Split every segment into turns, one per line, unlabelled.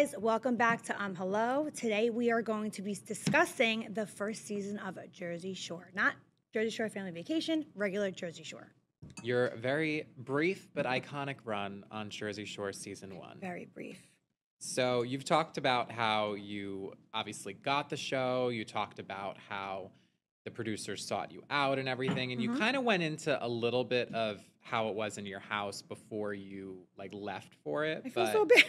Guys, welcome back to Um Hello. Today we are going to be discussing the first season of Jersey Shore. Not Jersey Shore Family Vacation, regular Jersey Shore.
Your very brief but iconic run on Jersey Shore season one.
Very brief.
So you've talked about how you obviously got the show. You talked about how the producers sought you out and everything, and you
Mhm.
kind of went into a little bit of how it was in your house before you like left for it.
I feel
but
so bad.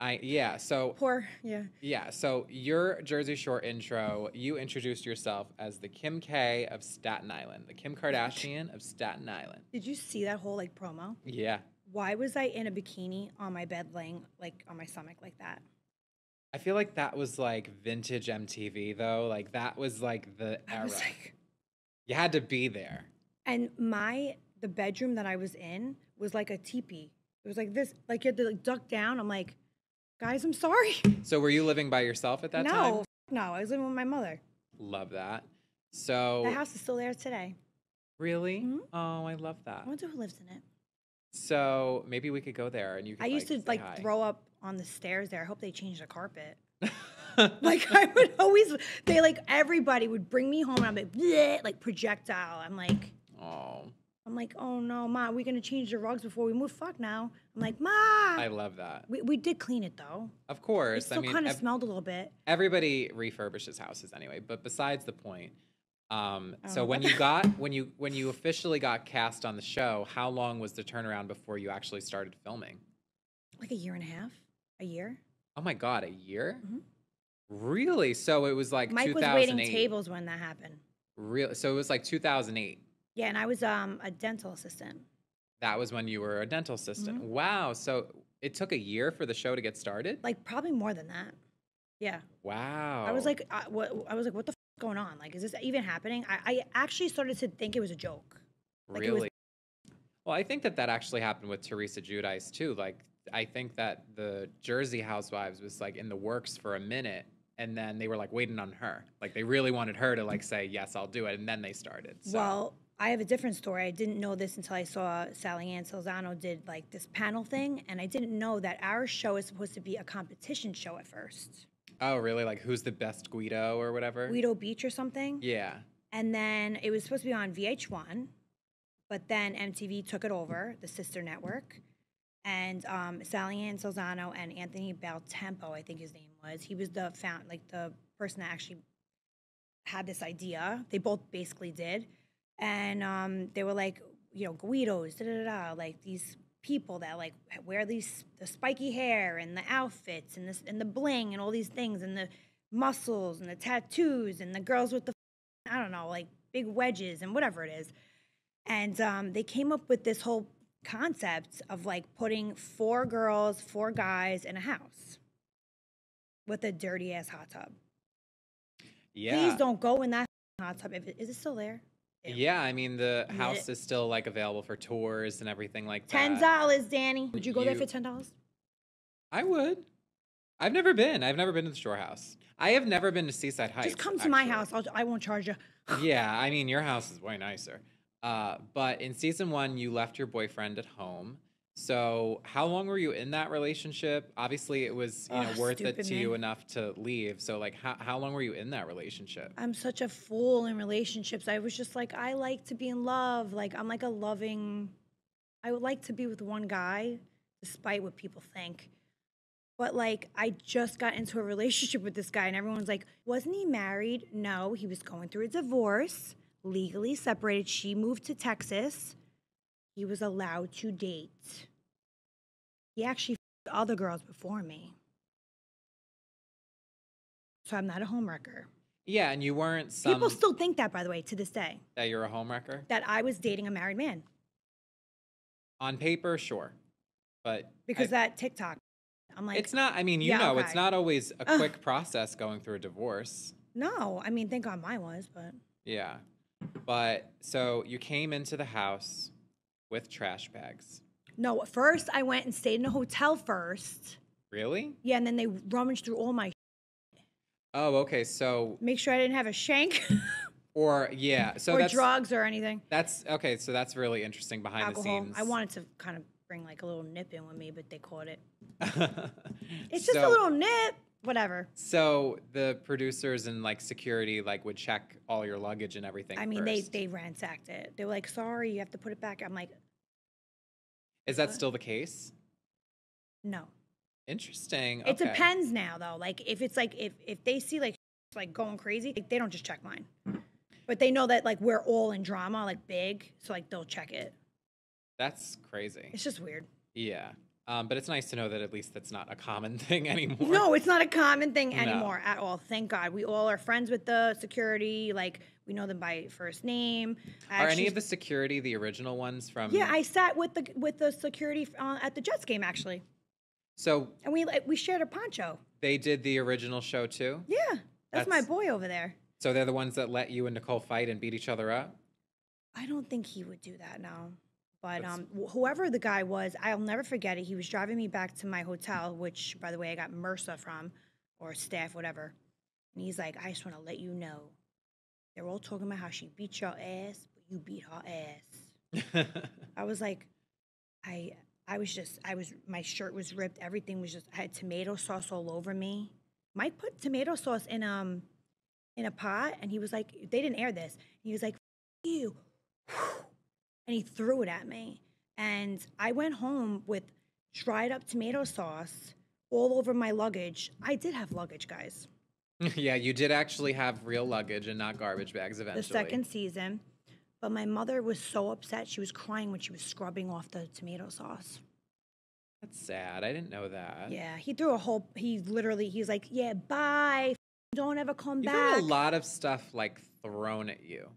I yeah. So
Poor, yeah.
yeah. So your Jersey Shore intro, you introduced yourself as the Kim K of Staten Island, the Kim Kardashian of Staten Island.
Did you see that whole like promo?
Yeah.
Why was I in a bikini on my bed laying like on my stomach like that?
I feel like that was like vintage MTV though. Like that was like the era.
like,
you had to be there.
and my the bedroom that I was in was like a teepee. It was like this, like you had to like duck down. I'm like, guys, I'm sorry.
So were you living by yourself at that
no,
time?
f- no, I was living with my mother.
Love that. So
The house is still there today.
really?
Mhm.
Oh, I love that.
I wonder who lives in it.
So maybe we could go there and you could
I used
like,
to like
hi.
throw up on the stairs there. I hope they changed the carpet. Like I would always, they like everybody would bring me home and I'm like, like projectile. I'm like,
Oh,
I'm like, oh no, ma, we're gonna change the rugs before we move. Fuck now. I'm like, ma.
I love that.
we, we did clean it though.
Of
It
course. I
still
mean,
kind of
ev-
smelled a little bit.
everybody refurbishes houses anyway. But besides the point, um, so
Oh.
when you got when you when you officially got cast on the show, how long was the turnaround before you actually started filming?
Like a year and a half, a year.
Oh my god, a year?
Mhm.
Really? So it was like
Mike was waiting tables when that happened.
Real. So it was like 2008.
Yeah, and I was um a dental assistant.
That was when you were a dental assistant.
Mhm.
Wow. So it took a year for the show to get started.
Like probably more than that. Yeah.
wow.
I was like, I, what, I was like, what the f- is going on? Like, is this even happening? I, I actually started to think it was a joke. like, it was-
really. Well, I think that that actually happened with Teresa Giudice too. Like, I think that the Jersey Housewives was like in the works for a minute, and then they were like waiting on her. Like, they really wanted her to like say yes, I'll do it, and then they started. So.
Well, I have a different story. I didn't know this until I saw Sally Ann Salsano did like this panel thing, and I didn't know that our show is supposed to be a competition show at first.
oh, really? Like, who's the best Guido or whatever?
Guido Beach or something.
Yeah.
And then it was supposed to be on VH1, but then MTV took it over, the sister network. And um, Sally Ann Salsano and Anthony Beltempo, I think his name was, he was the found like the person that actually had this idea. They both basically did, and um, they were like, you know, Guidos, da da da, like these people that like wear these the spiky hair and the outfits and this and the bling and all these things and the muscles and the tattoos and the girls with the I don't know, like big wedges and whatever it is. And um, they came up with this whole concept of like putting four girls, four guys in a house with a dirty ass hot tub.
Yeah.
Please don't go in that hot tub. If it, is it still there? Ew.
Yeah, I mean the house is still like available for tours and everything like that.
Ten dollars, Danny. Would you go there
You-
for ten dollars?
I would. I've never been. I've never been to the Shore House. I have never been to Seaside Heights.
Just come to my
actually.
house. I'll, I won't charge you.
yeah, I mean your house is way nicer. Uh, but in season one, you left your boyfriend at home. So how long were you in that relationship? Obviously, it was you know
Ugh,
worth it
stupid
to you
man.
enough to leave. So like, how how long were you in that relationship?
I'm such a fool in relationships. I was just like, I like to be in love. Like, I'm like a loving, I would like to be with one guy, despite what people think. But like, I just got into a relationship with this guy, and everyone's like, wasn't he married? No, he was going through a divorce, legally separated. She moved to Texas. He was allowed to date. He actually f***ed other girls before me. So I'm not a homewrecker.
Yeah, and you weren't some
People still think that, by the way, to this day,
that you're a homewrecker.
that I was dating a married man
On paper, sure, but
because
I-
that TikTok. I'm like,
it's not. I mean, you
Yeah,
know,
okay.
it's not always a
Ugh.
quick process going through a divorce.
no. I mean, thank God mine was, but
Yeah. But so you came into the house with trash bags.
no. at First, I went and stayed in a hotel first.
Really?
Yeah, and then they rummaged through all my.
Oh, okay. So
Make sure I didn't have a shank
or yeah, so
or
that's
drugs or anything.
that's okay, so that's really interesting behind
Alcohol.
the scenes.
I wanted to kind of bring like a little nip in with me, but they caught it. It's just a
So-
little nip. Whatever.
So the producers and like security like would check all your luggage and everything.
I mean, they
first.
they ransacked it. They were like, "Sorry, you have to put it back." I'm like,
Is that still the case?
"No."
Interesting.
It
okay.
depends now, though. Like if it's like if if they see like like going crazy, like, they don't just check mine, but they know that like we're all in drama, like big, so like they'll check it.
That's crazy.
It's just weird.
Yeah. Um, but it's nice to know that at least that's not a common thing anymore.
No, it's not a common thing
No.
anymore at all. Thank God. We all are friends with the security. Like we know them by first name.
Are any of the security the original ones from?
Yeah, I sat with the with the security uh, at the Jets game actually,
So
and we like we shared a poncho.
they did the original show too.
Yeah, that's, my boy over there.
So they're the ones that let you and Nicole fight and beat each other up.
I don't think he would do that now. But um, wh- whoever the guy was, I'll never forget it. He was driving me back to my hotel, which, by the way, I got MRSA from, or staph, whatever. And he's like, I just want to let you know, they're all talking about how she beat your ass, but you beat her ass. I was like, I, I was just, I was, my shirt was ripped. Everything was just, I had tomato sauce all over me. Mike put tomato sauce in um, in a pot, and he was like, they didn't air this. He was like, you, and he threw it at me. And I went home with dried up tomato sauce all over my luggage. I did have luggage, guys.
yeah, you did actually have real luggage and not garbage bags eventually.
The second season. But my mother was so upset. She was crying when she was scrubbing off the tomato sauce.
That's sad. I didn't know that.
Yeah, he threw a whole. He literally, he's like, "Yeah, bye. Don't ever come
You've
back."
had a lot of stuff like thrown at you.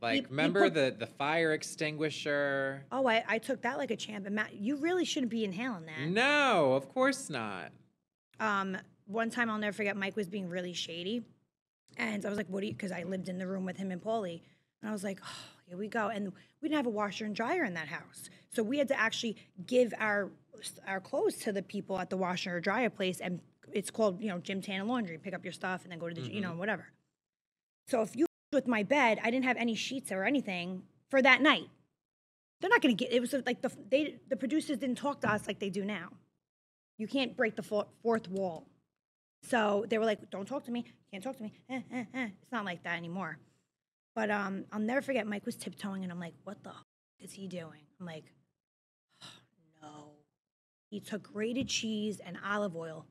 Like,
he
remember
put-
the the fire extinguisher?
Oh, I, I took that like a champ. And Matt, you really shouldn't be inhaling that.
No, of course not.
Um, one time I'll never forget. Mike was being really shady, and I was like, "What do you?" Because I lived in the room with him and Pauly, and I was like, "Oh, here we go." And we didn't have a washer and dryer in that house, so we had to actually give our our clothes to the people at the washer or dryer place, and it's called you know Gym Tan and Laundry. Pick up your stuff and then go to the you know whatever. So if you with my bed, I didn't have any sheets or anything for that night. They're not going to get. It was like the they the producers didn't talk to us like they do now. You can't break the fourth wall. So they were like, "Don't talk to me. You can't talk to me." Eh, eh, eh. It's not like that anymore. But um, I'll never forget. Mike was tiptoeing, and I'm like, "What the f- is he doing?" I'm like, "No." He took grated cheese and olive oil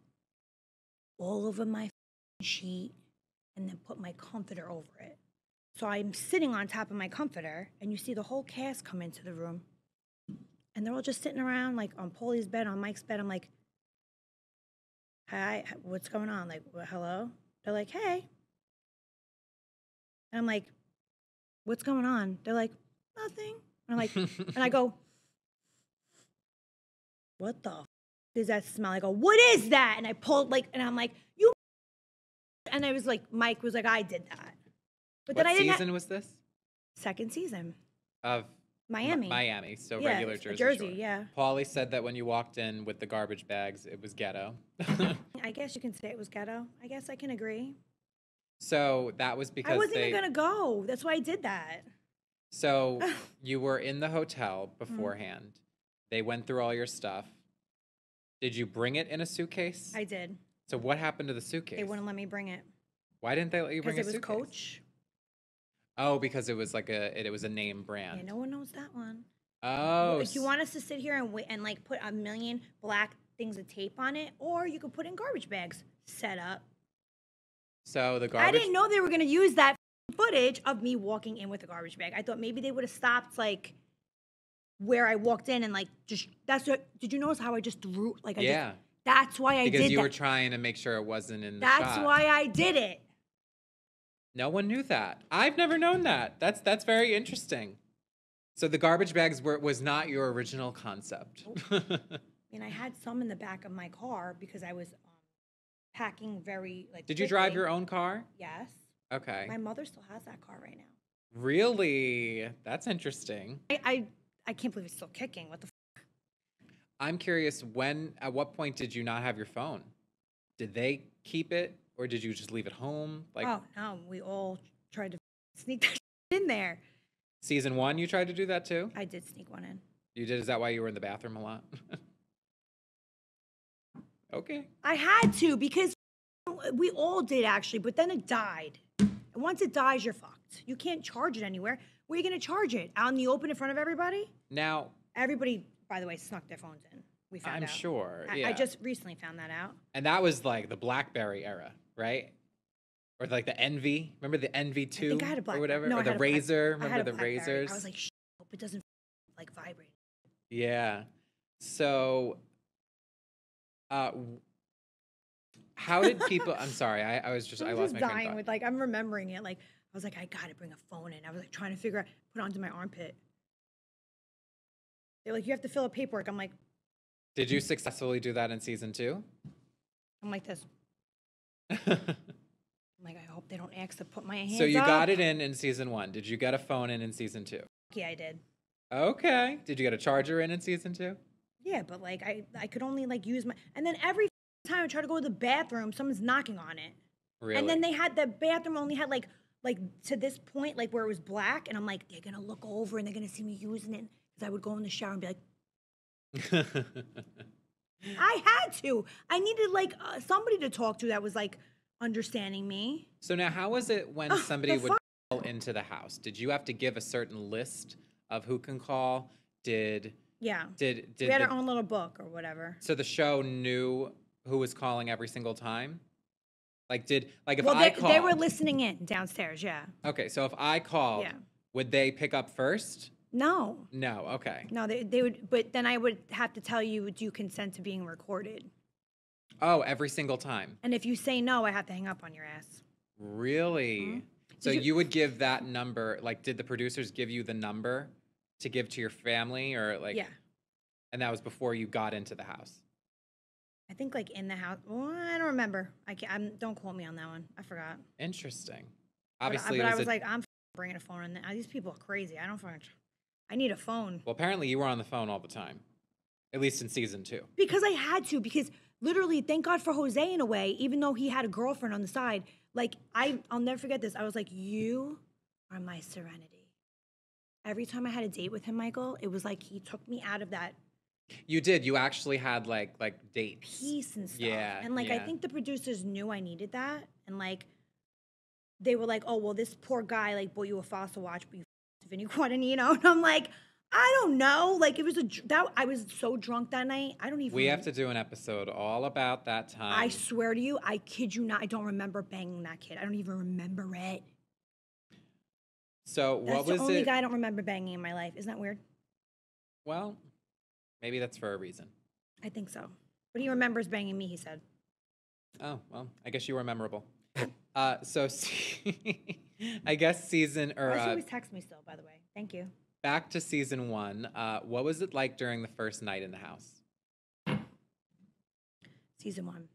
all over my sheet, and then put my comforter over it. So I'm sitting on top of my comforter, and you see the whole cast come into the room, and they're all just sitting around, like on Pauly's bed, on Mike's bed. I'm like, "Hi, what's going on?" Like, "Well, hello? They're like, "Hey," and I'm like, "What's going on?" They're like, "Nothing." And I'm like, and I go, "What the f- does that smell?" I go, "What is that?" And I pulled like, and I'm like, "You," and I was like, Mike was like, "I did that," but
what
then I didn't. ha-
season was this?
second season,
Of Mi-
Miami,
Miami, so
yeah,
regular Jersey.
Jersey,
Shore.
yeah.
Pauly said that when you walked in with the garbage bags, it was ghetto.
I guess you can say it was ghetto. I guess I can agree.
so that was because
I wasn't
they.
even gonna go. That's why I did that.
So you were in the hotel
Mm-hmm.
beforehand. They went through all your stuff. Did you bring it in a suitcase?
I did.
so what happened to the suitcase?
They wouldn't let me bring it
Why didn't they let you bring
because
a
it was
suitcase?
Coach.
Oh, because it was like a it, it was a name brand.
Yeah, no one knows that one.
Oh,
If you
oh,
want us to sit here and wait and like put a million black things of tape on it, or you could put in garbage bags. Set up.
so the garbage.
I didn't know they were gonna use that footage of me walking in with a garbage bag. I thought maybe they would have stopped like where I walked in and like just that's what. Did you notice how I just threw like I just-
Yeah,
that's why I
because
did
you
that.
were trying to make sure it wasn't in the
that's
shot.
why I did it.
No one knew that. I've never known that. That's that's very interesting. So the garbage bags were was not your original concept.
And I mean, I had some in the back of my car because I was um, packing very like.
Did you drive your own car?
Yes.
Okay.
My mother still has that car right now.
Really? That's interesting.
I I, I can't believe it's still kicking. What the? F-
I'm curious when at what point did you not have your phone? Did they keep it or did you just leave it home? Like
oh no, we all tried to sneak that in there.
season 1 you tried to do that too?
I did sneak one in.
You did. Is that why you were in the bathroom a lot? okay.
I had to because we all did actually, but then it died. And once it dies, you're fucked. You can't charge it anywhere. Where are you going to charge it? Out in the open in front of everybody?
Now,
Everybody, by the way, snuck their phones in. We found
I'm
out.
sure.
I,
yeah.
I just recently found that out.
and that was like the BlackBerry era, right? Or like the enV. Remember the enV
I
Two
I black
or whatever,
No,
or
I
the
Black-
Razr.
I had
Remember the. Razrs?
I was like, hope it doesn't like vibrate.
Yeah. So, uh, how did people? I'm sorry, I, I was just I
I'm
lost
just
my
dying with like I'm remembering it. Like I was like, I gotta bring a phone in. I was like trying to figure out put it onto my armpit. They're like, you have to fill out paperwork. I'm like,
Did you successfully do that in season two?
I'm like this. I'm like, I hope they don't ask to put my hands.
so you
up.
got it in in season one. Did you get a phone in in season two?
Yeah, I did.
Okay. Did you get a charger in in season two?
Yeah, but like I, I could only like use my and then every time I try to go to the bathroom, someone's knocking on it.
Really?
And then they had the bathroom only had like like to this point, like where it was black, and I'm like, they're gonna look over and they're gonna see me using it. Because I would go in the shower and be like, I had to. I needed like uh, somebody to talk to that was like understanding me.
so now, how was it when somebody would call into the house? Did you have to give a certain list of who can call? Did
Yeah.
did did
we had
the-
our own little book or whatever.
So the show knew who was calling every single time. Like did like if
well,
I
they,
called?
they were listening in downstairs. Yeah.
okay, so if I called,
Yeah.
would they pick up first?
No,
No. Okay.
no, they, they would, but then I would have to tell you, do you consent to being recorded?
Oh, every single time.
And if you say no, I have to hang up on your ass.
Really? Mm-hmm.
So
you,
you-
would give that number? Like, did the producers give you the number to give to your family, or like?
yeah.
And that was before you got into the house.
I think like in the house. Well, I don't remember. I can't. I'm, don't quote me on that one. I forgot.
Interesting.
But-
Obviously,
but,
it
I
was
was
a-
like, I'm f- bringing a phone in. There. These people are crazy. I don't fucking. I need a phone
well, apparently you were on the phone all the time, at least in season two.
because I had to. Because literally, thank God for Jose in a way. Even though he had a girlfriend on the side, like I, I'll never forget this. I was like, you are my serenity. Every time I had a date with him, Michael, it was like he took me out of that
You did. You actually had like like dates.
peace and stuff.
Yeah,
And like I think the producers knew I needed that. And like they were like, Oh, well, this poor guy like bought you a fossil watch, but you f***ed Vinny Guadagnino. You know, and I'm like, I don't know. Like it was a that I was so drunk that night. I don't even
We have to do an episode all about that time.
I swear to you, I kid you not, I don't remember banging that kid. I don't even remember it.
so
That's
was
the only
it?
guy I don't remember banging in my life. Isn't that weird?
Well, maybe that's for a reason.
I think so. But he remembers banging me, he said.
Oh well, I guess you were memorable. uh, so I guess season or
she
uh,
always text me still, by the way. Thank you.
back to season one. Uh, what was it like during the first night in the house?
season one.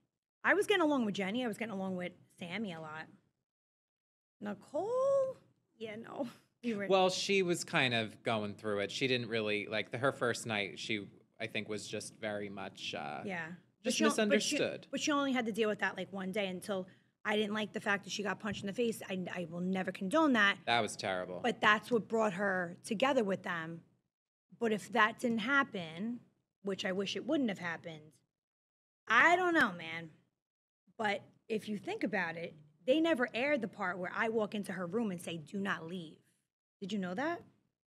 I was getting along with Jenny. I was getting along with Sammy a lot. Nicole, yeah, no, you were.
Well, she was kind of going through it. She didn't really like the, her first night. She, I think, was just very much. Uh,
yeah,
just
she o-
misunderstood.
But she, but she only had to deal with that like one day until I didn't like the fact that she got punched in the face. I, I will never condone that.
That was terrible.
But that's what brought her together with them. But if that didn't happen, which I wish it wouldn't have happened, I don't know, man. But if you think about it, they never aired the part where I walk into her room and say, "Do not leave." Did you know that?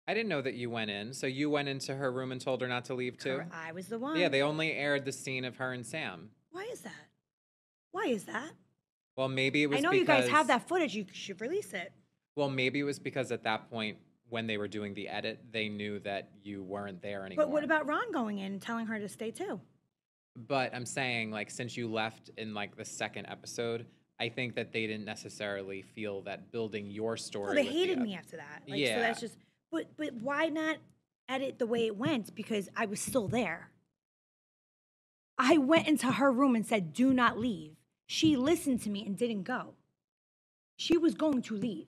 I didn't know that you went in. So you went into her room and told her not to leave too.
Or I was the one.
Yeah, they only aired the scene of her and Sam.
Why is that? Why is that?
Well, maybe it was.
I know you guys have that footage. You should release it.
Well, maybe it was because at that point, when they were doing the edit, they knew that you weren't there anymore.
But what about Ron going in and telling her to stay too?
But I'm saying, like, since you left in like the second episode, I think that they didn't necessarily feel that building your story.
Well, they
the
hated
oth-
me after that. Like,
Yeah.
So that's just. But but why not edit the way it went? Because I was still there. I went into her room and said, "Do not leave." She listened to me and didn't go. She was going to leave.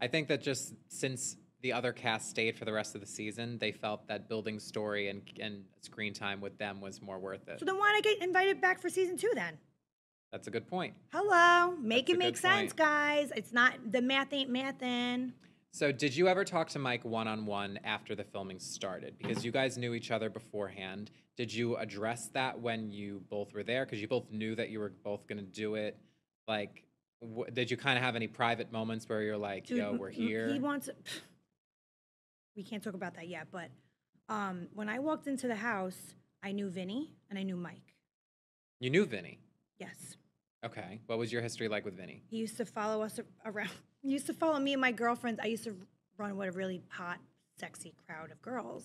I think that just since the other cast stayed for the rest of the season, they felt that building story and and screen time with them was more worth it.
So then why did I get invited back for season two then?
That's a good point.
Hello, make
That's
it make sense,
point.
guys. It's not the math ain't mathin'.
So, did you ever talk to Mike one on one after the filming started? Because you guys knew each other beforehand. Did you address that when you both were there? Because you both knew that you were both going to do it. Like, wh- did you kind of have any private moments where you're like,
Dude,
"Yo, we're here"?
He wants. We can't talk about that yet, but um, when I walked into the house, I knew Vinny and I knew Mike.
you knew Vinny.
Yes,
Okay. What was your history like with Vinny?
he used to follow us around. He used to follow me and my girlfriends. I used to run with a really hot, sexy crowd of girls,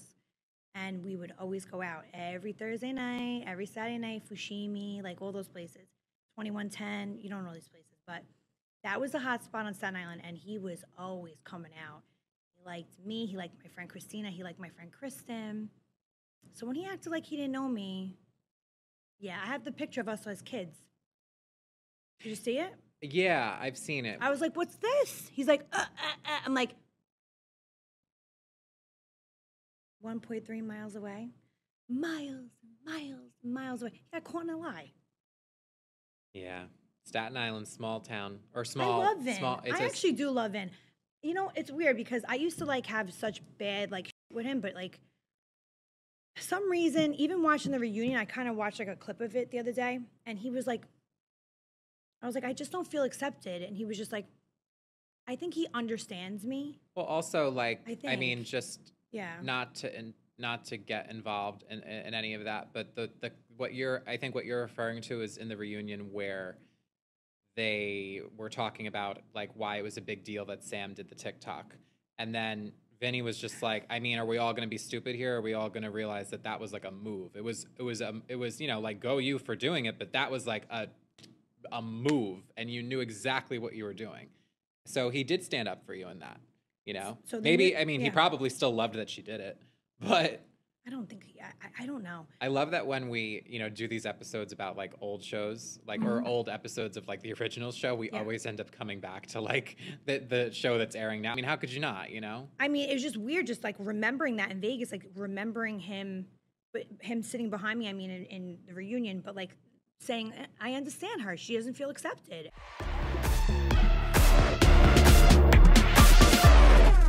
and we would always go out every Thursday night, every Saturday night, Fushimi, like all those places. Twenty One Ten. You don't know these places, but that was a hot spot on Staten Island, and he was always coming out. He liked me. He liked my friend Christina. He liked my friend Kristen. So when he acted like he didn't know me, yeah, I have the picture of us as kids. Did you see it?
Yeah, I've seen it.
I was like, "What's this?" He's like, uh, uh, uh. "I'm like, 1.3 miles away, miles, miles, miles away." He got caught in a lie.
yeah. Staten Island, small town or small.
I love Vin.
Small. It's
I actually do love Vin. You know, it's weird because I used to like have such bad like with him, but like some reason, even watching the reunion, I kind of watched like a clip of it the other day, and he was like, I was like, I just don't feel accepted, and he was just like, I think he understands me.
Well, also like
I
I, mean, just
Yeah.
not to in, not to get involved in, in, in any of that, but the the what you're I think what you're referring to is in the reunion where they were talking about like why it was a big deal that Sam did the TikTok, and then Vinny was just like, I mean, are we all going to be stupid here? Are we all going to realize that that was like a move? It was it was um it was you know like go you for doing it, but that was like a a move, and you knew exactly what you were doing. So he did stand up for you in that. You know,
So
maybe I mean he probably still loved that she did it, but
I don't think he, I, I- don't know.
I love that when we, you know, do these episodes about like old shows, like or old episodes of like the original show, we
Mm-hmm. Yeah.
always end up coming back to like the the show that's airing now. I mean, how could you not, you know?
I mean, it was just weird, just like remembering that in Vegas, like remembering him, but him sitting behind me. I mean, in, in the reunion, but like saying, I understand her. She doesn't feel accepted.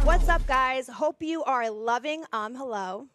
What's up, guys? Hope you are loving um hello.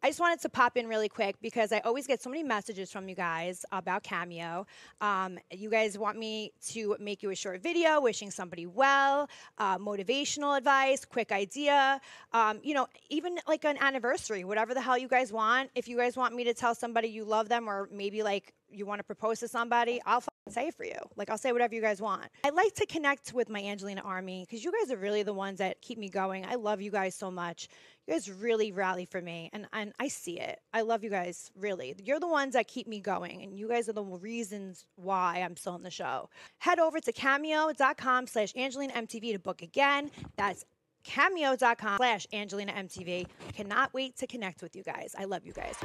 I just wanted to pop in really quick because I always get so many messages from you guys about Cameo. Um, you guys want me to make you a short video wishing somebody well, uh, motivational advice, quick idea, um, you know, even like an anniversary, whatever the hell you guys want. If you guys want me to tell somebody you love them or maybe like you want to propose to somebody, I'll say for you. Like I'll say whatever you guys want. I like to connect with my Angelina army because you guys are really the ones that keep me going. I love you guys so much. You guys really rally for me, and, and I see it. I love you guys, really. You're the ones that keep me going, and you guys are the reasons why I'm still in the show. Head over to cameo.com slash Angelina MTV to book again. That's cameo.com slash Angelina MTV. Cannot wait to connect with you guys. I love you guys.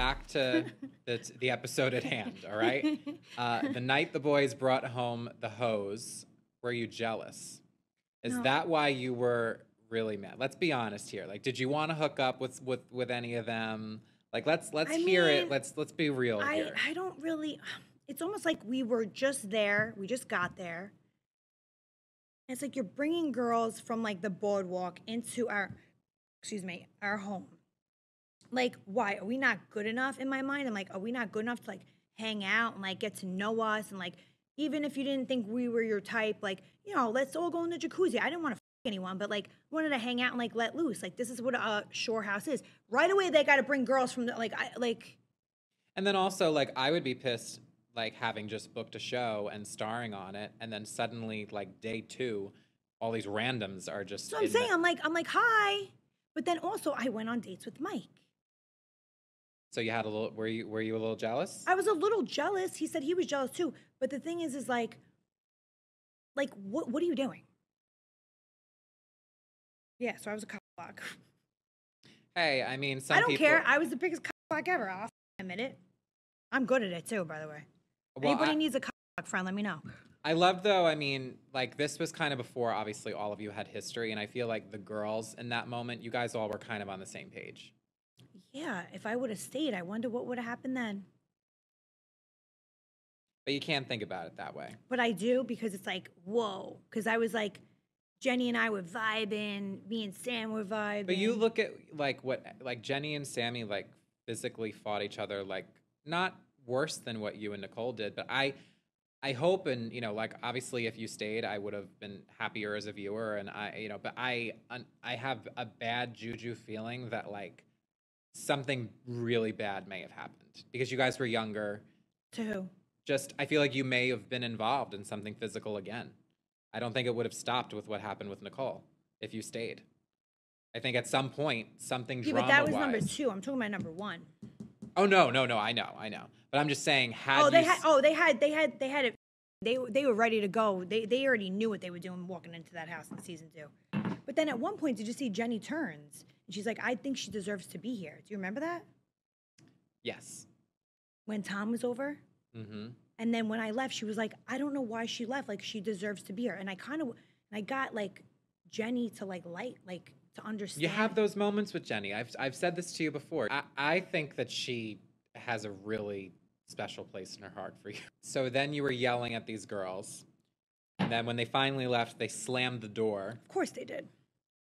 Back to the the episode at hand. All right. Uh, the night the boys brought home the hose, were you jealous? Is
No.
that why you were really mad? Let's be honest here. Like, did you want to hook up with with with any of them? Like, let's let's
I
hear it. Let's let's be real
I,
here.
I don't really, it's almost like we were just there. We just got there. It's like you're bringing girls from like the boardwalk into our, excuse me, our home. Like, why? Are we not good enough in my mind? I'm like, are we not good enough to like hang out and like get to know us? And like, even if you didn't think we were your type, like, you know, let's all go in the jacuzzi. I didn't want to anyone, but like wanted to hang out and like let loose. Like, this is what a shore house is. Right away, they got to bring girls from the, like, I, like,
And then also, like, I would be pissed, like, having just booked a show and starring on it, and then suddenly, like, day two, all these randoms are just.
So I'm
in the-
saying, I'm like, I'm like, hi. But then also, I went on dates with Mike.
So you had a little. Were you were you a little jealous?
I was a little jealous. He said he was jealous too. But the thing is, is like, like, what, what are you doing? Yeah, so I was a cockblock.
hey, I mean, some
I don't
people.
care. I was the biggest cockblock ever. I'll admit it. I'm good at it too, by the way.
well,
Anybody
I,
needs a cockblock friend, let me know.
I love though. I mean, like this was kind of before, obviously, all of you had history, and I feel like the girls in that moment, you guys all were kind of on the same page.
Yeah, if I would have stayed, I wonder what would have happened then.
But you can't think about it that way.
But I do because it's like, whoa. Because I was like, Jenny and I were vibing, me and Sam were vibing.
But you look at like what like Jenny and Sammy like physically fought each other like not worse than what you and Nicole did, but I I hope and you know like obviously if you stayed I would have been happier as a viewer and I you know but I I have a bad juju feeling that like something really bad may have happened because you guys were younger.
to who?
Just I feel like you may have been involved in something physical again. I don't think it would have stopped with what happened with Nicole if you stayed. I think at some point something
Yeah, but that was number two. I'm talking about number one.
Oh no, no, no! I know, I know. But I'm just saying, had
oh, they
you
had. Oh, they had. They had. They had it. They they were ready to go. They they already knew what they were doing walking into that house in season two. But then at one point, did you see Jenny turns and she's like, "I think she deserves to be here." Do you remember that
yes.
when Tom was over?
Mm-hmm.
And then when I left, she was like, "I don't know why she left. Like she deserves to be here." And I kind of, and I got like Jenny to like light, like to understand.
You have those moments with Jenny. I've I've said this to you before. I, I think that she has a really special place in her heart for you. So then you were yelling at these girls, and then when they finally left, they slammed the door.
Of course they did.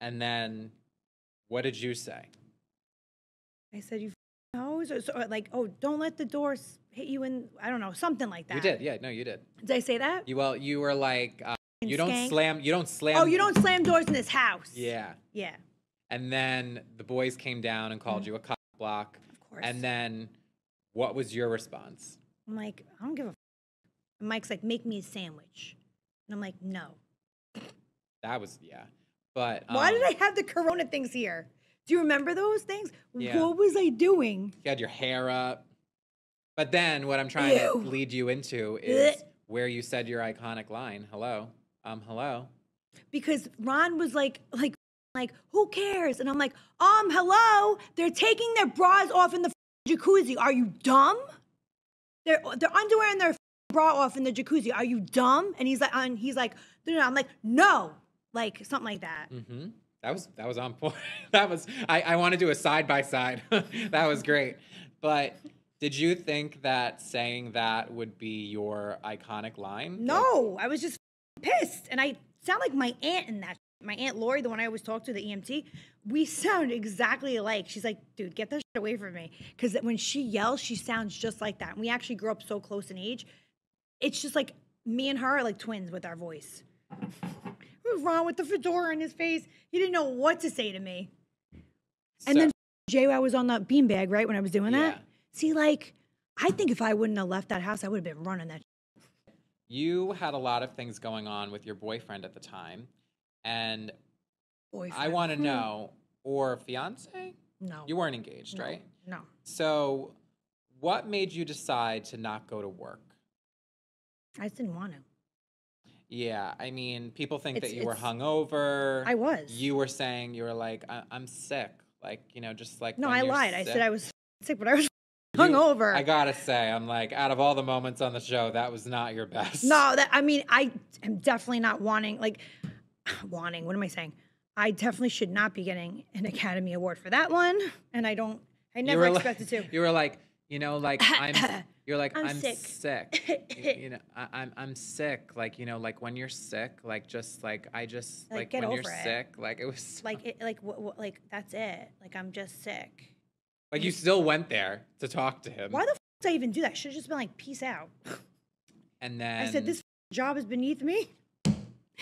And then, what did you say?
I said, "You knows," or, so, or like, "Oh, don't let the doors hit you in." I don't know, something like that.
You did, yeah. No, you did.
Did I say that?
You well, you were like, uh, you don't
skank.
slam, you don't slam.
Oh, you don't slam doors in this house.
Yeah.
Yeah.
And then the boys came down and called you a cock block.
Of course.
And then, what was your response?
I'm like, I don't give a. F-. And Mike's like, make me a sandwich, and I'm like, no.
That was yeah. But
Why did
um,
I have the Corona things here? Do you remember those things?
Yeah.
What was I doing?
You had your hair up. But then what I'm trying
Ew.
to lead you into is
Ugh.
where you said your iconic line. Hello. Um, hello.
Because Ron was like, like, like, who cares? And I'm like, um, hello, they're taking their bras off in the jacuzzi. Are you dumb? Their their underwear and their bra off in the jacuzzi. Are you dumb? And he's like, and he's like, no, no. I'm like, no, like something like that.
Mm-hmm. That was that was on point. that was I, I want to do a side by side. That was great. But did you think that saying that would be your iconic line?
No, I was just pissed, and I sound like my aunt in that. My aunt Lori, the one I always talk to, the EMT, we sound exactly alike. She's like, "Dude, get that shit away from me," because when she yells, she sounds just like that. And we actually grew up so close in age. It's just like me and her are like twins with our voice. Was wrong with the fedora in his face? He didn't know what to say to me. And
so-
then Jay, I was on the beanbag, right, when I was doing
Yeah.
that. See, like, I think if I wouldn't have left that house, I would have been running that.
you had a lot of things going on with your boyfriend at the time. And
Boyfriend.
I want to know, or fiance?
No.
You weren't engaged,
no,
right?
No.
So, what made you decide to not go to work?
I just didn't want to.
Yeah, I mean, people think
It's-
that you were
it's-
hungover.
I was.
You were saying you were like, I- I'm sick. Like, you know, just like.
no,
when
I
you're
lied. I said
sick.
I was sick, but I was
You-
hungover.
I gotta say, I'm like, out of all the moments on the show, that was not your best.
no, that I mean, I am definitely not wanting like wanting. What am I saying? I definitely should not be getting an Academy Award for that one, and I don't. I
You
never
were like-
expected to.
You were like, you know, like I'm. You're like,
I'm
I'm,
sick."
sick. you, you know, I, I'm I'm sick. Like, you know, like when you're sick, like just like I just
Like,
like,
get
when you're
it.
sick, like it was
Like, it, like, what, what, like that's it. Like, I'm just sick.
like you still went there to talk to him.
Why the f- did I even do that? Should have just been like, peace out.
And then
I said, this job is beneath me.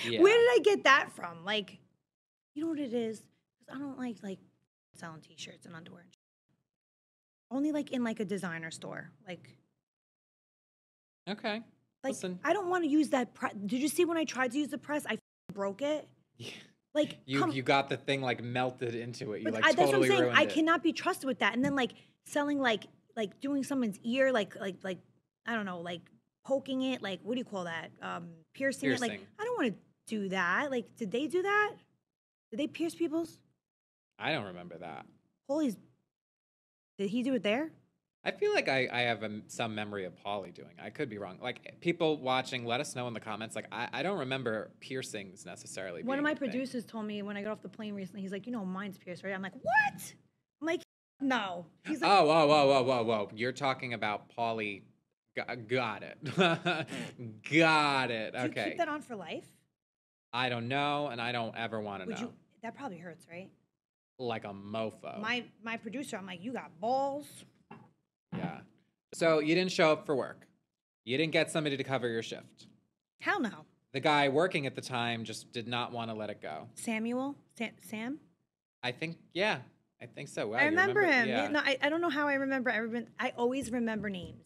Yeah.
Where did I get that from? Like, you know what it is? 'Cause I don't like like selling T-shirts and underwear. and. Only like in like a designer store. Like,
Okay.
like
Listen.
I don't want to use that. Pre- Did you see when I tried to use the press? I f- broke it. Yeah. Like,
You
come-
you got the thing like melted into it. You
but
like
I, that's
totally
what I'm saying. I
it.
cannot be trusted with that. And then like selling like like doing someone's ear, like like like I don't know, like poking it, like what do you call that? Um, piercing, it. Like I don't want to do that. Like, did they do that? Did they pierce people's?
I don't remember that.
Holy, did he do it there?
I feel like I, I have a, some memory of Pauly doing. I could be wrong. Like eh, people watching, let us know in the comments. Like I, I don't remember piercings necessarily.
One of my
a thing.
producers told me when I got off the plane recently, he's like, you know, mine's pierced, right? I'm like, what? I'm like, no. He's like,
Oh, whoa, whoa, whoa, whoa, whoa! You're talking about Polly Got, uh, got it. got it.
Do you
Okay.
keep that on for life?
I don't know, and I don't ever want to know.
you? That probably hurts, right?
Like a mofo.
My my producer, I'm like, you got balls.
yeah. So you didn't show up for work. You didn't get somebody to cover your shift.
Hell no.
The guy working at the time just did not want to let it go.
Samuel, Sam, Sam.
I think, yeah, I think so. Wow,
I
you
remember, him.
Yeah.
No, I, I don't know how I remember. I remember. I always remember names.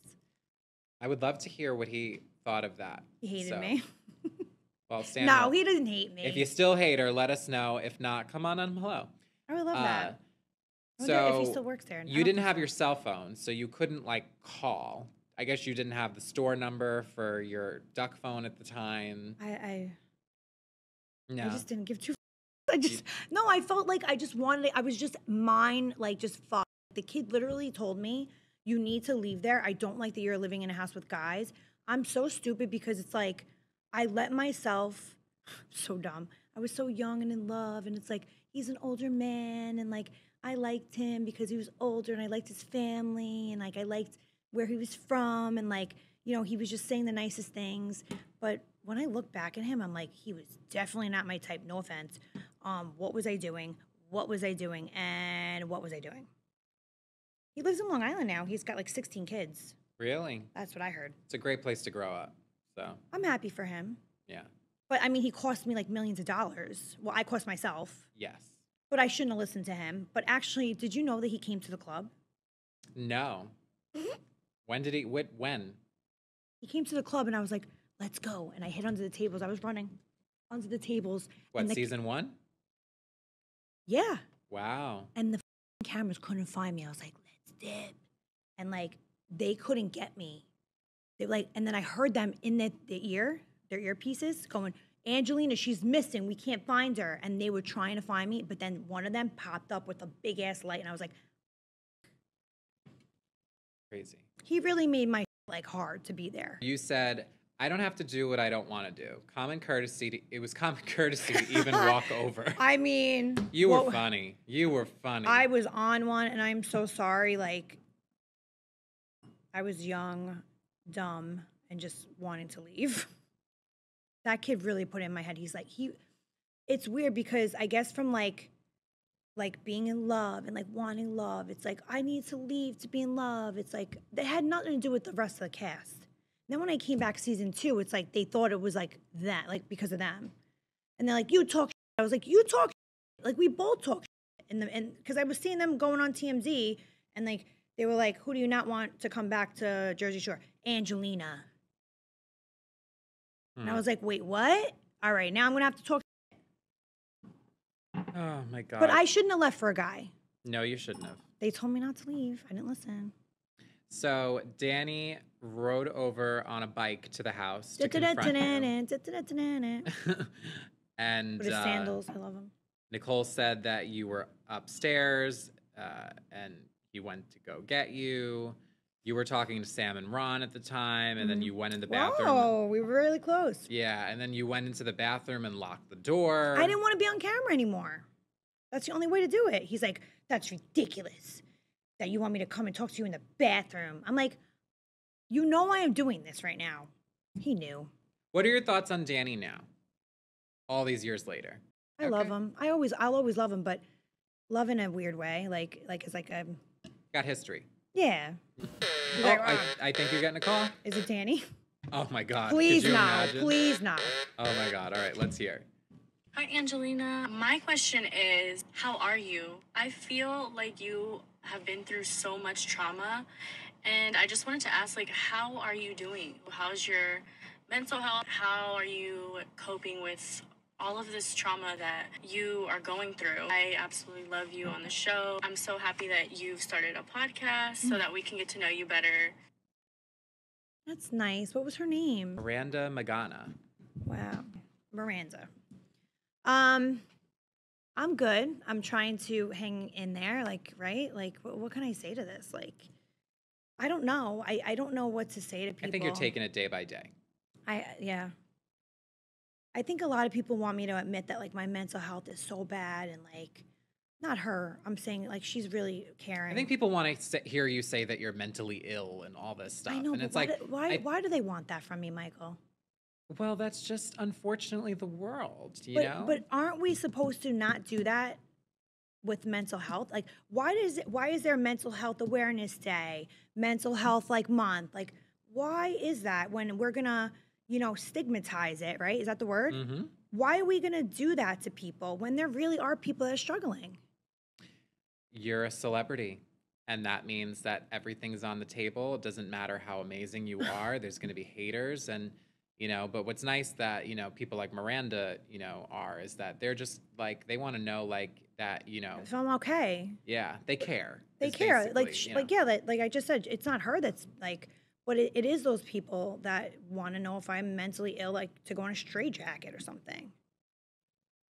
I would love to hear what he thought of that.
He hated
So,
me.
Well, Samuel,
no, he doesn't hate me.
if you still hate her, let us know. If not, come on on hello.
I would love
Uh,
that. I wonder if he
so
still works there.
You didn't have your cell phone, so you couldn't like call. I guess you didn't have the store number for your duck phone at the time.
I, I,
No.
I just didn't give two. I just no. I felt like I just wanted. It. I was just mine. Like just fuck. The kid literally told me, "You need to leave there. I don't like that you're living in a house with guys." I'm so stupid because it's like I let myself. So dumb. I was so young and in love, and it's like he's an older man, and like I liked him because he was older, and I liked his family, and like I liked where he was from, and like you know he was just saying the nicest things. But when I look back at him, I'm like, he was definitely not my type. No offense. Um, what was I doing? What was I doing? And what was I doing? He lives in Long Island now. He's got like 16 kids.
really?
That's what I heard.
It's a great place to grow up. So,
I'm happy for him.
yeah.
But I mean, he cost me like millions of dollars. Well, I cost myself,
Yes.
but I shouldn't have listened to him. But actually, did you know that he came to the club?
No.
Mm-hmm.
when did he? What? When?
He came to the club, and I was like, let's go. And I hid under the tables. I was running under the tables.
What?
the,
season one?
Yeah.
Wow.
and the cameras couldn't find me. I was like, let's dip. And like they couldn't get me. They like, and then I heard them in the, the ear, their earpieces, going, Angelina, she's missing. We can't find her. And they were trying to find me, but then one of them popped up with a big ass light, and I was like,
Crazy.
he really made my like hard to be there.
You said I don't have to do what I don't want to do. Common courtesy. To, it was common courtesy to even walk over.
I mean,
You were funny. You were funny.
I was on one, and I'm so sorry. Like, I was young, dumb, and just wanting to leave. That kid really put in my head. He's like, he. It's weird because I guess from like, like being in love and like wanting love, it's like I need to leave to be in love. It's like they had nothing to do with the rest of the cast. Then when I came back season two, it's like they thought it was like that, like because of them. And they're like, "You talk." shit." I was like, "You talk." shit." Like we both talk shit. and the, and because I was seeing them going on TMZ, and like they were like, "Who do you not want to come back to Jersey Shore?" Angelina. And I
Hmm.
was like, "Wait, what?" All right, now I'm gonna have to talk.
Oh my god.
But I shouldn't have left for a guy.
No, you shouldn't have.
They told me not to leave. I didn't listen.
So Danny rode over on a bike to the house to confront you. And
his sandals, I love him.
Nicole said that you were upstairs uh, and he went to go get you. You were talking to Sam and Ron at the time, and then
Mhm.
you went in the bathroom.
Oh, we were really close.
Yeah, and then you went into the bathroom and locked the door.
I didn't want to be on camera anymore. That's the only way to do it. He's like, that's ridiculous that you want me to come and talk to you in the bathroom. I'm like, you know I am doing this right now. He knew.
What are your thoughts on Danny now? All these years later.
I love him. I always, I'll always love him, but love in a weird way. Like, like it's like a,
Got history.
yeah. He's
Oh,
like,
I. I think you're getting a call.
Is it Danny?
Oh my God.
Please
you
no.
imagine?
Please no.
Oh my God. All right, let's hear.
Hi, Angelina. My question is How are you? I feel like you have been through so much trauma, and I just wanted to ask, like, how are you doing? How's your mental health? How are you coping with all of this trauma that you are going through? I absolutely love you on the show. I'm so happy that you've started a podcast so that we can get to know you better.
That's nice. What was her name?
Miranda Magana.
Wow. Miranda. Um, I'm good. I'm trying to hang in there, like, right? Like, what, what can I say to this? Like, I don't know. I, I don't know what to say to people.
I think you're taking it day by day.
I, yeah. I think a lot of people want me to admit that, like, my mental health is so bad and, like, not her. I'm saying like she's really caring.
I think people want to hear you say that you're mentally ill and all this stuff.
I know,
and
but
it's
why,
like,
do, why,
I-
why do they want that from me, Michael?
well, that's just unfortunately the world, you
but,
know?
but aren't we supposed to not do that with mental health? Like, why does it, why is there Mental Health Awareness Day, Mental Health like month? Like, why is that when we're gonna, you know, stigmatize it? Right? Is that the word?
hmm
Why are we gonna do that to people when there really are people that are struggling?
you're a celebrity. And that means that everything's on the table. It doesn't matter how amazing you are. There's going to be haters, and you know. But what's nice that you know people like Miranda, you know, are is that they're just like they want to know like that, you know.
If I'm okay,
Yeah, they care.
they care. Like,
you
like yeah, like, like I just said, it's not her that's like, but it, it is those people that want to know if I'm mentally ill, like to go on a straitjacket or something.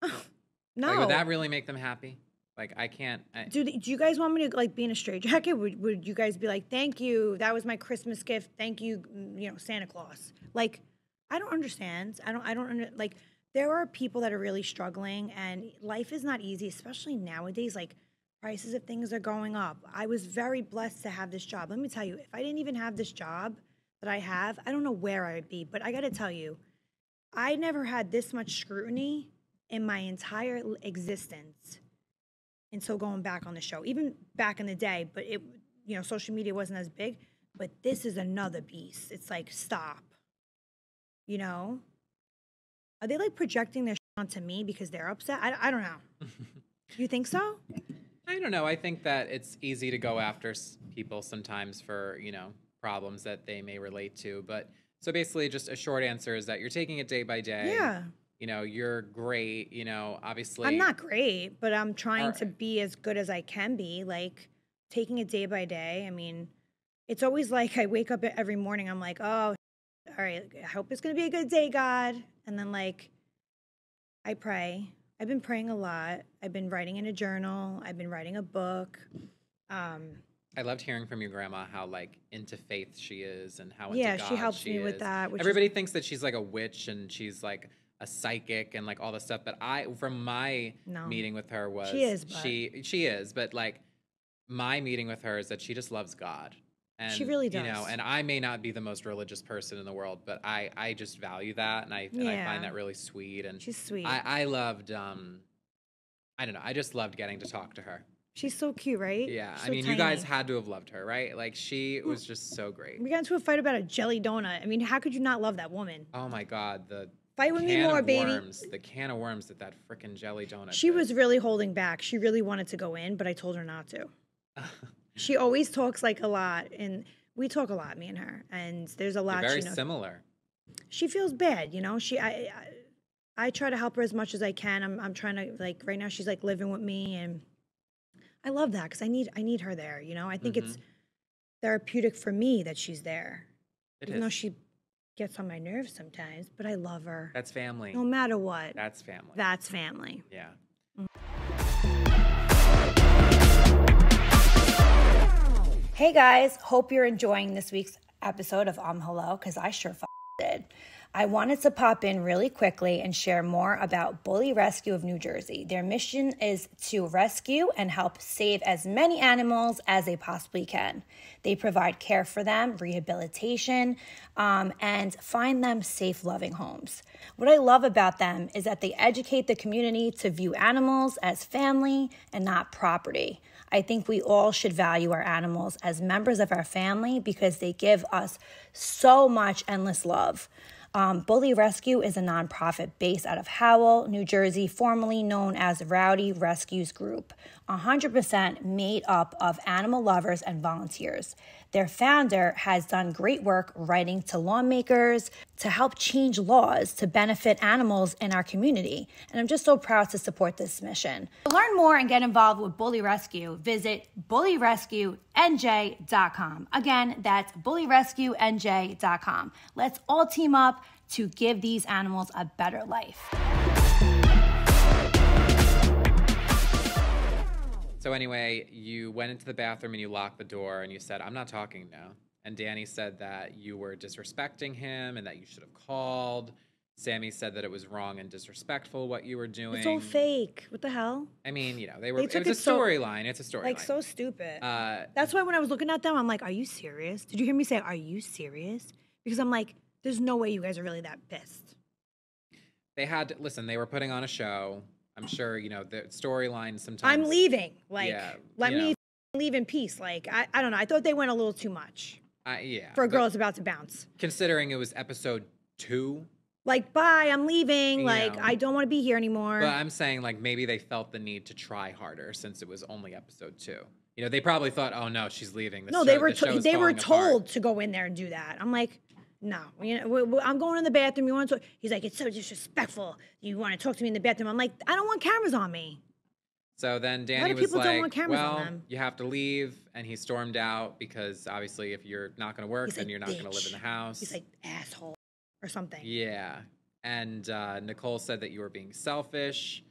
no,
Like, would that really make them happy? Like I can't. I,
do, do you guys want me to like be in a straitjacket? Would would you guys be like, thank you, that was my Christmas gift, thank you, mm, you know, Santa Claus? Like, I don't understand. I don't. I don't under, like. There are people that are really struggling, and life is not easy, especially nowadays. Like prices of things are going up. I was very blessed to have this job. Let me tell you, if I didn't even have this job that I have, I don't know where I would be. But I got to tell you, I never had this much scrutiny in my entire existence until going back on the show, even back in the day. But it, you know, social media wasn't as big. But this is another beast. It's like stop. You know, are they like projecting their onto me because they're upset? I, I don't know. You think so?
I don't know. I think that it's easy to go after people sometimes for you know problems that they may relate to. But so basically, just a short answer is that you're taking it day by day.
Yeah.
You know, you're great. You know, obviously.
I'm not great, but I'm trying to be as good as I can be, like taking it day by day. I mean, it's always like I wake up every morning, I'm like, oh, all right, I hope it's going to be a good day, God. And then, like, I pray. I've been praying a lot. I've been writing in a journal, I've been writing a book. Um,
I loved hearing from your grandma how like into faith she is and how into
yeah,
God
she helps
she
me with that. Which is-
Everybody thinks that she's like a witch and she's like a psychic and like all this stuff. But I, from my
No.
meeting with her, was
is, but-
she she is. But like my meeting with her is that she just loves God. And,
She really does.
You know, and I may not be the most religious person in the world, but I I just value that and I and I find that really sweet. And
she's sweet.
I I loved um I don't know. I just loved getting to talk to her.
she's so cute, right?
Yeah,
She's
I
so
mean, you guys had to have loved her, right? Like she was just so great.
We got into a fight about a jelly donut. I mean, how could you not love that woman?
Oh my god, the
Fight with me more, baby.
worms, the can of worms that that freaking jelly donut.
She
did.
was really holding back. She really wanted to go in, but I told her not to. She always talks like a lot, and we talk a lot, me and her. And there's a
You're
lot
very
she knows.
similar.
she feels bad, you know. She, I, I, I try to help her as much as I can. I'm, I'm trying to like right now. She's like living with me, and I love that because I need, I need her there. You know, I think it's mm-hmm. therapeutic for me that she's there,
It
even though she gets on my nerves sometimes. But I love her,
That's family.
no matter what.
That's family.
That's family.
yeah. Mm.
Hey guys, hope you're enjoying this week's episode of Um Hello because I sure did. I wanted to pop in really quickly and share more about Bully Rescue of New Jersey. Their mission is to rescue and help save as many animals as they possibly can. They provide care for them, rehabilitation, um, and find them safe, loving homes. What I love about them is that they educate the community to view animals as family and not property. I think we all should value our animals as members of our family because they give us so much endless love. Um, Bully Rescue is a nonprofit based out of Howell, New Jersey, formerly known as Rowdy Rescues Group, 100% made up of animal lovers and volunteers. Their founder has done great work writing to lawmakers to help change laws to benefit animals in our community. And I'm just so proud to support this mission. To learn more and get involved with Bully Rescue, visit bullyrescuenj.com. Again, that's bullyrescuenj.com. Let's all team up to give these animals a better life.
So anyway, you went into the bathroom and you locked the door and you said, "I'm not talking now." And Danny said that you were disrespecting him and that you should have called. Sammy said that it was wrong and disrespectful what you were doing.
It's all fake. What the hell?
I mean, you know, they were.
They
it was
it
a
so-
storyline. It's a storyline.
Like so stupid.
Uh,
That's why when I was looking at them, I'm like, "Are you serious?" Did you hear me say, "Are you serious?" Because I'm like, "There's no way you guys are really that pissed."
they had to, listen. They were putting on a show. I'm sure you know the storyline. Sometimes
I'm leaving. Like,
Yeah,
let me
know.
leave in peace. Like, I, I don't know. I thought they went a little too much
I, yeah,
for a girl that's about to bounce.
Considering it was episode two,
Like, bye, I'm leaving.
You
Like,
know.
I don't want to be here anymore.
but I'm saying like maybe they felt the need to try harder since it was only episode two. You know, they probably thought, oh no, she's leaving. The
no,
show,
they were to- they were
falling apart."
told to go in there and do that. I'm like, no, you know, we- we- I'm going in the bathroom. You want to? Talk? He's like, it's so disrespectful. You want to talk to me in the bathroom? I'm like, I don't want cameras on me.
So then Danny was like,
want cameras on
"Well,
them?"
you have to leave," and he stormed out because obviously, if you're not going to work,
He's
then
like,
you're not going to live in the house.
He's like, asshole, or something.
Yeah. And uh, Nicole said that you were being selfish,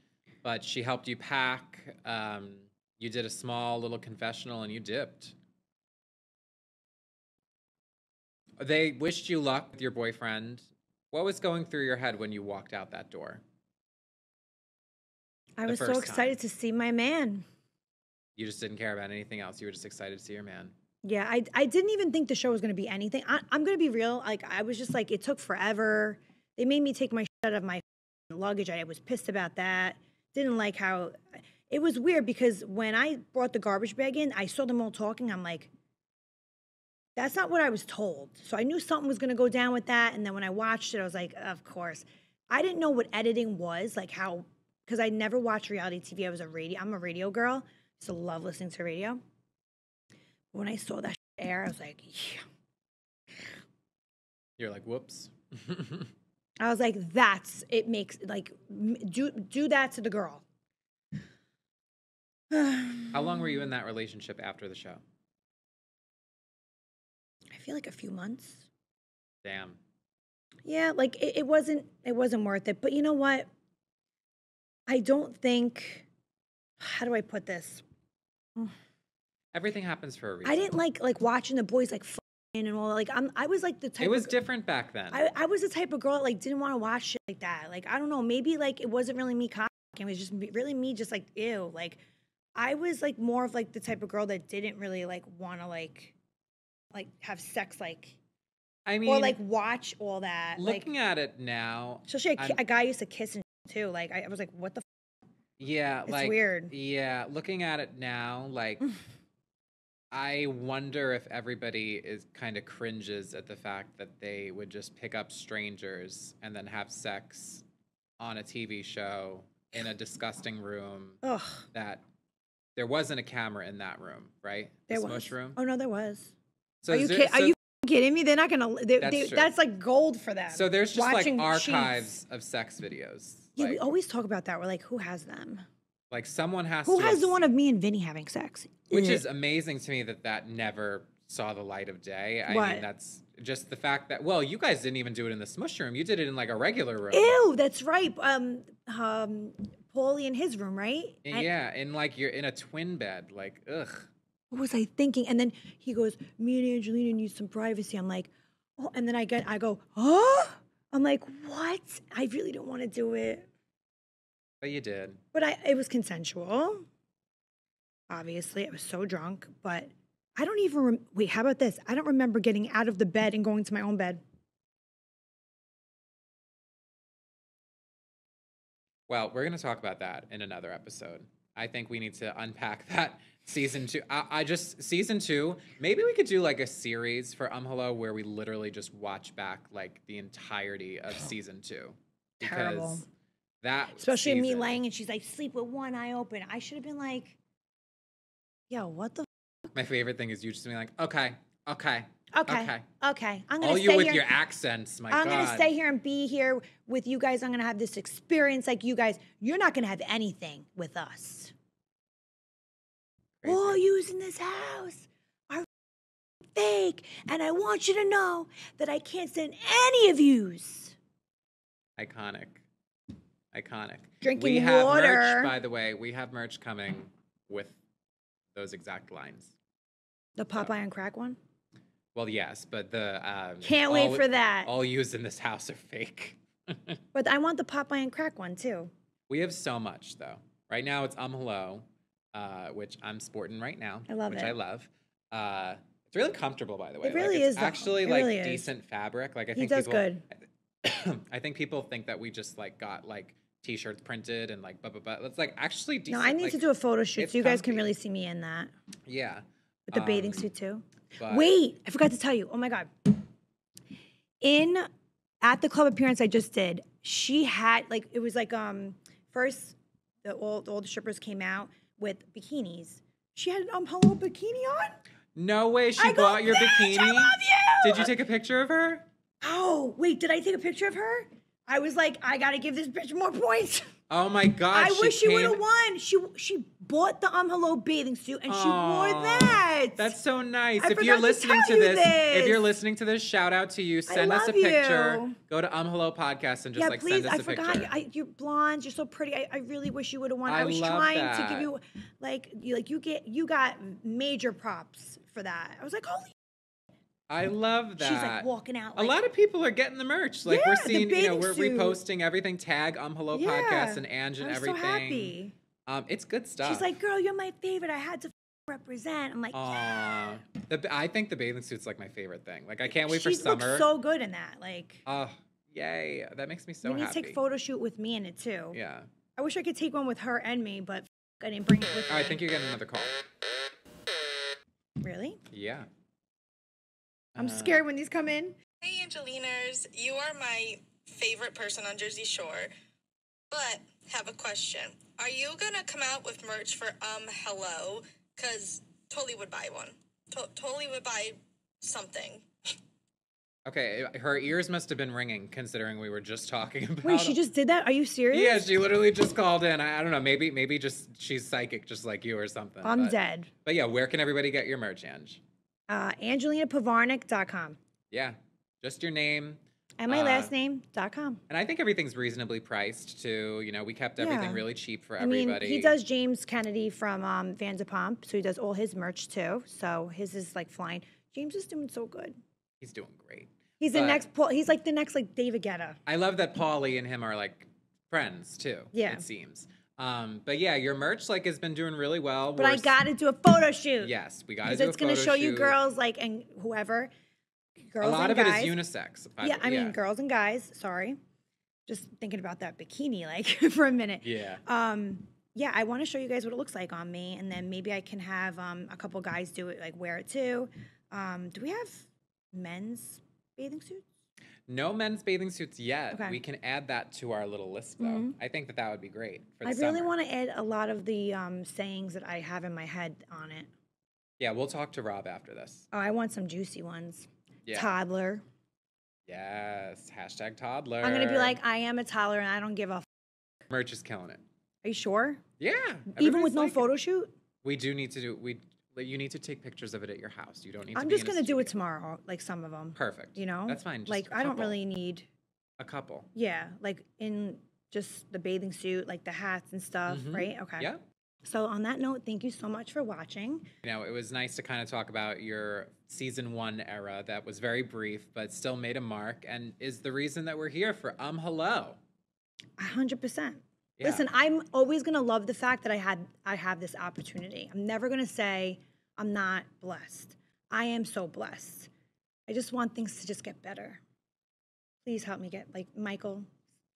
but she helped you pack. Um, you did a small little confessional and you dipped. They wished you luck with your boyfriend. What was going through your head when you walked out that door?
I was so excited to see my man.
You just didn't care about anything else. You were just excited to see your man.
Yeah, I, I didn't even think the show was going to be anything. I, I'm going to be real. Like, I was just like, it took forever. They made me take my shit out of my luggage. I was pissed about that. Didn't like how it was weird because when I brought the garbage bag in, I saw them all talking. I'm like, that's not what I was told. So I knew something was going to go down with that. And then when I watched it, I was like, of course. I didn't know what editing was, like how, because I never watched reality TV. I was a radio, I'm a radio girl. So love listening to radio. When I saw that air, I was like, yeah.
You're like, whoops.
I was like, that's it. Makes like do do that to the girl.
How long were you in that relationship after the show?
I feel like a few months.
Damn.
Yeah, like it, it wasn't it wasn't worth it. But you know what? I don't think. How do I put this?
Everything happens for a reason.
I didn't like like watching the boys like and all. Like I'm I was like the type.
It was
of,
different back then.
I, I was the type of girl that, like didn't want to watch shit like that. Like I don't know, maybe like it wasn't really me cocking. It was just me, really me, just like ew. Like I was like more of like the type of girl that didn't really like want to like like have sex like
I mean,
or like watch all that. Like
looking at it now,
especially a, a guy used to kiss and too. Like I, I was like, what the? F-?
yeah,
It's
like
weird.
Yeah, looking at it now, like mm. I wonder if everybody is kind of cringes at the fact that they would just pick up strangers and then have sex on a TV show in a disgusting room
Ugh,
that there wasn't a camera in that room, right?
there
the
was.
room.
Oh no, there was.
So
are you
there-
kid- are you kidding me? They're not gonna. They,
That's
they, that's like gold for them.
So there's just
Watching
like archives of sex videos.
Yeah, we always talk about that. We're like, who has them?
Like someone has
Who
to
has the one of me and Vinny having sex?
which is amazing to me that that never saw the light of day. I
What?
mean, that's just the fact that well, you guys didn't even do it in the smush room. You did it in like a regular room.
Ew, that's right. Um, um, Pauly in his room, right?
And
And
yeah, in like you're in a twin bed. Like, ugh.
What was I thinking? And then he goes, "Me and Angelina need some privacy." I'm like, "Oh," and then I get, I go, "Oh," I'm like, "What?" I really don't want to do it,
But you did.
but I, it was consensual. Obviously, I was so drunk, but I don't even rem- wait. How about this? I don't remember getting out of the bed and going to my own bed.
Well, we're gonna talk about that in another episode. I think we need to unpack that season two. I, I just season two. Maybe we could do like a series for Um Hello where we literally just watch back like the entirety of season two.
Terrible.
That
Especially me laying and she's like, sleep with one eye open. I should have been like, yo, what the?
My favorite thing is you just being like, okay, okay,
Okay,
Okay.
okay. I'm gonna
all
stay
you with
here.
your accents. My
I'm
God.
gonna stay here and be here with you guys. I'm gonna have this experience like you guys. You're not gonna have anything with us.
Crazy.
All yous in this house are fake, and I want you to know that I can't stand any of yous.
Iconic. Iconic.
Drinking
we have
water.
merch, by the way. We have merch coming with those exact lines.
The Popeye and crack one.
Well, yes, but the um,
Can't wait
all-
for that.
All used in this house are fake.
But I want the Popeye and crack one too.
We have so much though. Right now it's um hello, uh, which I'm sporting right now.
I love
which
it.
I love. Uh, it's really comfortable, by the way.
It really
like,
is,
actually like
really is.
decent fabric. Like I think He
does
people,
good.
I think people think that we just like got like t-shirts printed and like blah blah blah. It's like actually
No. I need
like,
to do a photo shoot so you guys can really see me in that
Yeah.
with the bathing
Um,
suit too. Wait, I forgot to tell you. Oh my god. In at the club appearance I just did, she had like it was like um first the old the strippers came out with bikinis. She had an um hello bikini on.
No way she
I go,
your
"Bitch,
bikini.
I love you!"
Did you take a picture of her?
Oh wait, did I take a picture of her? I was like, I gotta give this bitch more points.
Oh my god.
I wish she would have won. She she bought the um hello bathing suit and she wore that.
That's so nice.
I
if you're
to
listening to
tell you
this, if you're listening to this, shout out to you. Send us a picture.
you.
Go to Um Hello Podcast and just
yeah,
like
please.
send us
I
a
forgot.
picture.
I, you're blonde. You're so pretty. I, I really wish you would have won. I,
I
was trying to give you, like, you like you get you got major props for that. I was like, holy.
I love that.
She's like walking out.
a lot of people are getting the merch. Like
Yeah,
we're seeing, you know, we're
suit.
reposting everything. Tag Um Hello
Yeah.
Podcast and Ange and
I'm
everything.
so happy.
Um, it's good stuff.
She's like, girl, you're my favorite. I had to represent. I'm like,
Aw. The, I think the bathing suit's like my favorite thing. Like I can't wait
she
for summer.
looks so good in that. Like,
Oh, yay! That makes me so
we need
happy.
to take photo shoot with me in it too.
Yeah.
I wish I could take one with her and me, but I didn't bring it with
Oh,
me.
I think you're getting another call.
Really?
Yeah.
I'm
Uh,
scared when these come in.
Hey Angeliners, you are my favorite person on Jersey Shore. But have a question. Are you gonna come out with merch for um hello? Cause totally would buy one. To- totally would buy something.
Okay, her ears must have been ringing considering we were just talking about.
Wait, she just did that? Are you serious?
Yeah, she literally just called in. I, I don't know. Maybe, maybe just she's psychic, just like you or something.
I'm
but,
dead.
But yeah, where can everybody get your merch, Ange?
Uh, AngelinaPivarnick.com.
Yeah, just your name.
And my
Uh,
last name.com.
And I think everything's reasonably priced too. You know, we kept everything
Yeah.
really cheap for
I mean,
everybody.
he does James Kennedy from um, Vanderpump, so he does all his merch too. So his is like flying. James is doing so good.
He's doing great.
He's the next. Paul- He's like the next like David Guetta.
I love that Pauly and him are like friends too.
Yeah.
it seems. Um, but yeah, your merch like has been doing really well.
But
We're
I got to do a photo shoot.
Yes, we got to
because it's going to show you girls like and whoever. Girls
A lot of
guys.
it is unisex.
Yeah, I mean girls and guys. Sorry, just thinking about that bikini like for a minute.
Yeah.
Um, yeah, I want to show you guys what it looks like on me, and then maybe I can have um, a couple guys do it, like wear it too. Um, do we have men's bathing suits?
No men's bathing suits yet.
Okay.
We can add that to our little list, though.
Mhm.
I think that that would be great for the
I really want to add a lot of the um, sayings that I have in my head on it.
Yeah, we'll talk to Rob after this.
Oh, I want some juicy ones.
Yeah.
Toddler.
Yes. Hashtag toddler.
I'm gonna be like, I am a toddler, and I don't give a. F-.
merch is killing it.
Are you sure?
Yeah.
Even with no
liking it.
photo shoot,
We do need to do. We. You need to take pictures of it at your house. You don't need. to
I'm
be
just gonna do it tomorrow. Like some of them.
Perfect.
You know,
That's fine. Just
like I don't
couple.
really need.
A couple.
Yeah, like in just the bathing suit, like the hats and stuff,
Mhm.
right? Okay.
Yeah.
So on that note, thank you so much for watching.
You know, it was nice to kind of talk about your season one era that was very brief, but still made a mark and is the reason that we're here for Um Hello.
A hundred percent.
Yeah.
Listen, I'm always gonna love the fact that I had I have this opportunity. I'm never gonna say I'm not blessed. I am so blessed. I just want things to just get better. Please help me get like Michael,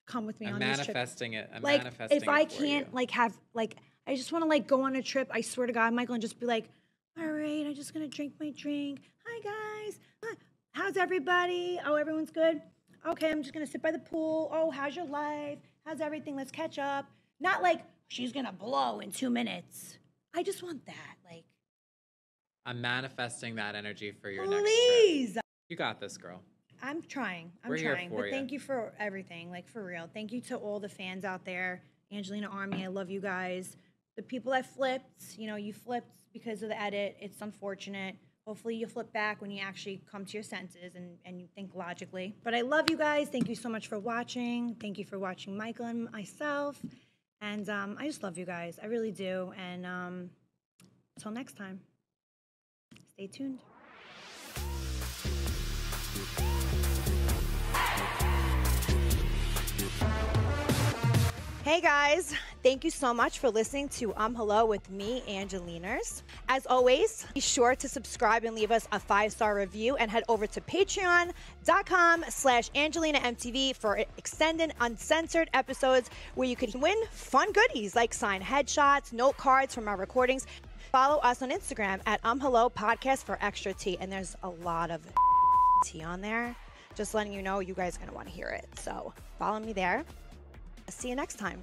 come with me
I'm
on this trip.
manifesting it. I'm
Like
manifesting
if I can't
you.
like have like I just want to like go on a trip. I swear to God, Michael, and just be like, all right, I'm just gonna drink my drink. Hi guys, Hi. how's everybody? Oh, everyone's good. Okay, I'm just gonna sit by the pool. Oh, how's your life? How's everything? Let's catch up. Not like she's gonna blow in two minutes. I just want that. Like,
I'm manifesting that energy for your next trip.
please.
You got this, girl.
I'm trying. I'm
We're
trying. But
ya.
thank you for everything. Like for real. Thank you to all the fans out there. Angelina Army, I love you guys. The people that flipped, you know, you flipped because of the edit. It's unfortunate. Hopefully you flip back when you actually come to your senses and, and you think logically. But I love you guys. Thank you so much for watching. Thank you for watching Michael and myself. And um, I just love you guys. I really do. And um, until next time, stay tuned. Hey guys, thank you so much for listening to Um Hello with me, Angeliners. As always, be sure to subscribe and leave us a five-star review and head over to patreon.com slash AngelinaMTV for extended uncensored episodes where you can win fun goodies like signed headshots, note cards from our recordings. Follow us on Instagram at Um Hello Podcast for extra tea. And there's a lot of tea on there. Just letting you know you guys are going to want to hear it. So follow me there. See you next time.